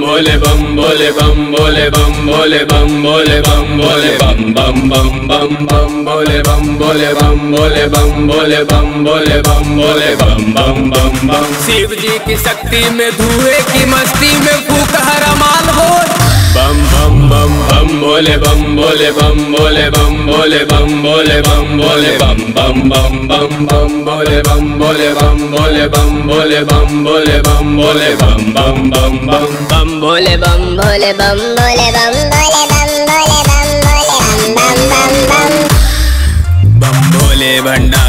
बोले बम बोले बम बोले बम बोले बम बोले बम बम बम बम बम बोले बम बोले बम बोले बम बोले बम बोले बम बोले बम बम बम बम शिव जी की शक्ति में धुएँ की मस्ती में फूक हर बोले बम बोले बम बोले बम बोले बम बोले बम बोले बम बम बम बम बम बोले बम बोले बम बोले बम बोले बम बोले बम बोले बम बम बम बम बम बोले बम बोले बम बोले बम बोले बम बोले बम बोले बम बम बम बम बम भोले भंडारी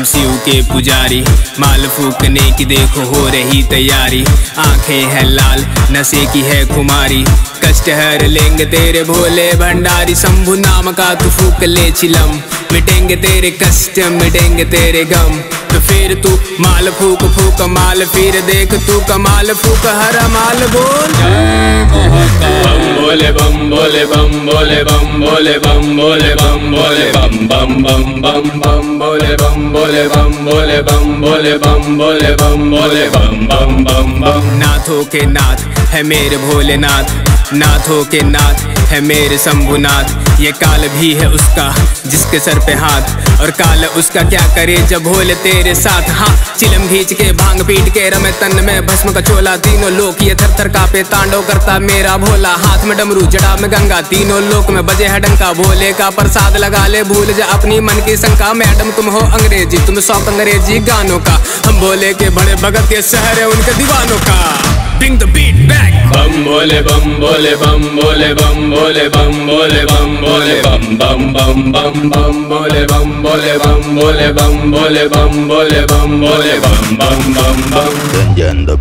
हम शिव के पुजारी, माल फूकने की देखो हो रही तैयारी। आँखें हैं लाल, नशे की है कुमारी कष्ट हर लेंगे तेरे भोले भंडारी, शंभु नाम का तू फूक ले चिलम। मिटेंगे तेरे कष्ट, मिटेंगे तेरे गम। तो फिर तू माल फूक फूक, माल फिर देख, तू कमाल फूक, हर माल बोल। बोले बम बोले बम बोले बम बोले बम बोले बम बोले बम बम बम बम बम बोले बम बोले बम बोले बम बोले बम बोले बम बोले बम बम बम बम नाथों के नाथ है मेरे भोलेनाथ, नाथों के नाथ है मेरे शंभुनाथ। ये काल भी है उसका, जिसके सर पे हाथ। और काल उसका क्या करे जब भोले तेरे साथ? हाँ चिलम खींच के, भाँग पीट के, रमे तन में भस्म का चोला। तीनों लोक ये थर थर कापे, तांडव करता मेरा भोला। हाथ में डमरू, जड़ा में गंगा। तीनों लोक में बजे है डंका। भोले का प्रसाद लगा ले भूल जा अपनी मन की शंका। मैडम, तुम हो अंग्रेज़ी, तुम शौक अंग्रेज़ी गानों का। हम भोले के बड़े भगत के शहर है उनके दीवानों का। बम बोले बम बोले बम बोले बम बोले बम बोले बम बोले बम बम बम बम बम बोले बम बोले बम बोले बम बोले बम बोले बम बोले बम बम बम बम Ganja and the